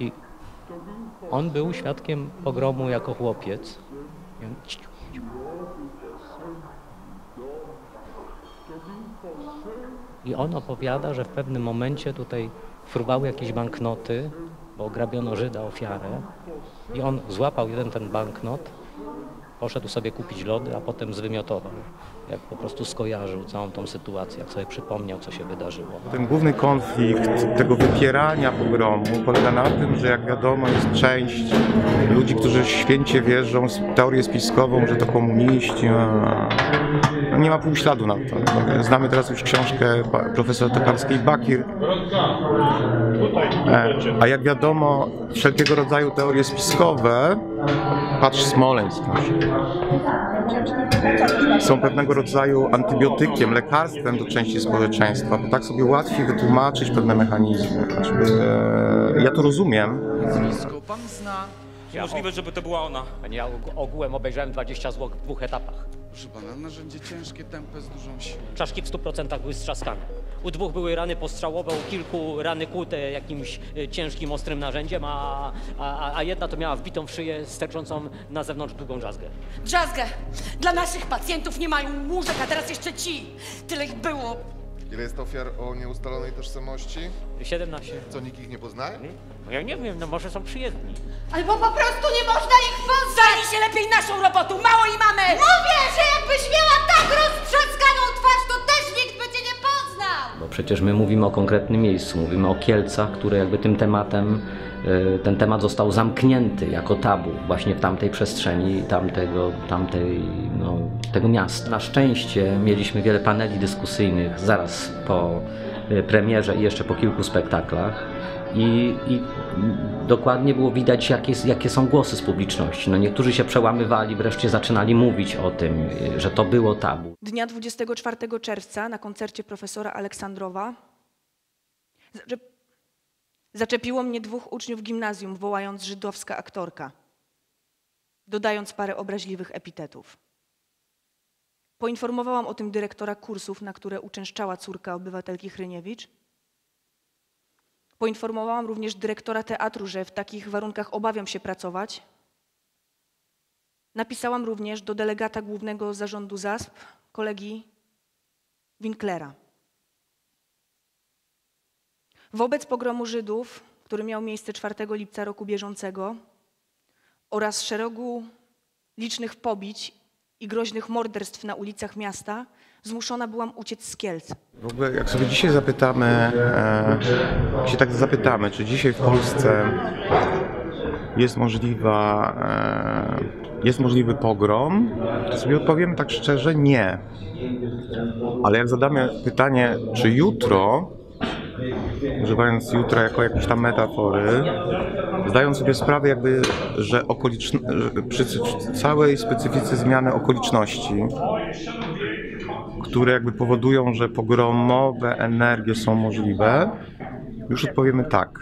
I on był świadkiem pogromu jako chłopiec. I on- opowiada, że w pewnym momencie tutaj fruwały jakieś banknoty, bo grabiono Żyda ofiarę. I on złapał jeden ten banknot, poszedł sobie kupić lody, a potem zwymiotował. Jak po prostu skojarzył całą tą sytuację, jak sobie przypomniał, co się wydarzyło. Ten główny konflikt tego wypierania pogromu polega na tym, że jak wiadomo jest część ludzi, którzy święcie wierzą w teorię spiskową, że to komuniści. No nie ma pół śladu na to. Znamy teraz już książkę pa- profesor Tokarskiej Bakir. E, A jak wiadomo, wszelkiego rodzaju teorie spiskowe, patrz Smoleńsk są pewnego rodzaju antybiotykiem, lekarstwem do części społeczeństwa, bo tak sobie łatwiej wytłumaczyć pewne mechanizmy. Znaczy, e, ja to rozumiem, pan zna? Możliwe, żeby to była ona. Ja ogółem obejrzałem 20 zł w dwóch etapach. Proszę pana, narzędzie ciężkie, tępe, z dużą siłą. Czaszki w 100% były strzaskane. U dwóch były rany postrzałowe, u kilku rany kłute jakimś y, ciężkim, ostrym narzędziem, a, a, a jedna to miała wbitą w szyję sterczącą na zewnątrz długą drzazgę. Drzazgę! Dla naszych pacjentów nie mają łóżek, a teraz jeszcze ci! Tyle ich było! Ile jest ofiar o nieustalonej tożsamości? 17. Co nikt ich nie poznaje? No ja nie wiem, no może są przyjezdni. Albo po prostu nie można ich poznać! Zajmij się lepiej naszą robotą, mało i mamy! Mówię, że jakbyś miała tak roztrzaskaną twarz, to też nikt by cię nie poznał! Bo przecież my mówimy o konkretnym miejscu, mówimy o Kielcach, które jakby tym tematem, y, ten temat został zamknięty jako tabu właśnie w tamtej przestrzeni, tamtego, tamtej, tego miasta. Na szczęście mieliśmy wiele paneli dyskusyjnych zaraz po y, premierze i jeszcze po kilku spektaklach. I, I dokładnie było widać, jakie, jakie są głosy z publiczności. No niektórzy się przełamywali, wreszcie zaczynali mówić o tym, y, że to było tabu. Dnia 24 czerwca na koncercie profesora Aleksandrowa zaczep... zaczepiło mnie dwóch uczniów gimnazjum, wołając żydowska aktorka, dodając parę obraźliwych epitetów. Poinformowałam o tym dyrektora kursów, na które uczęszczała córka obywatelki Hryniewicz. Poinformowałam również dyrektora teatru, że w takich warunkach obawiam się pracować. Napisałam również do delegata głównego zarządu ZASP, kolegi Winklera. Wobec pogromu Żydów, który miał miejsce 4 lipca roku bieżącego oraz szeregu licznych pobić i groźnych morderstw na ulicach miasta, zmuszona byłam uciec z Kielc. W ogóle jak sobie dzisiaj zapytamy, e, się tak zapytamy, czy dzisiaj w Polsce jest możliwa, e, jest możliwy pogrom, to sobie odpowiemy tak szczerze, nie. Ale jak zadamy pytanie, czy jutro, używając jutra jako jakiejś tam metafory, zdając sobie sprawę jakby, że że przy całej specyfice zmiany okoliczności, które jakby powodują, że pogromowe energie są możliwe, już odpowiemy tak.